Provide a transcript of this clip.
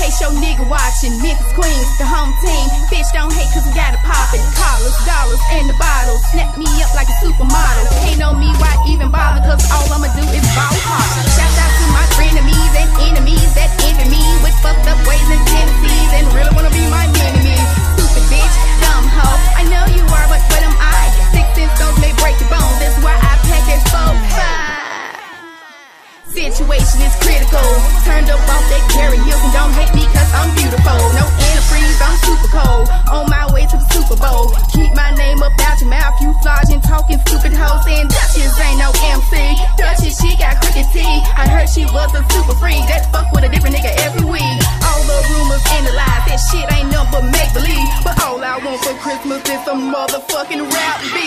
case your nigga watching, Memphis Queens, the home team. Bitch, don't hate cause we got it poppin'. Collars, dollars, and the bottles. Snap me up like a supermodel. Ain't no me, why even bother? Cause all I'ma do is ball hard. Shout out to my frenemies and enemies that envy me with fucked up ways and tendencies and really wanna be my enemy. Stupid bitch, dumb hoe. I know you are, but what am I? Six cents don't may break your bones. That's why I pack that four five. Situation is critical. Turned up off that karaoke. Dutchezz ain't no MC. Dutchezz, she got crooked teeth. I heard she was a super freak. That fuck with a different nigga every week. All the rumors and the lies. That shit ain't nothing but make believe. But all I want for Christmas is some motherfucking rap beat. Uh.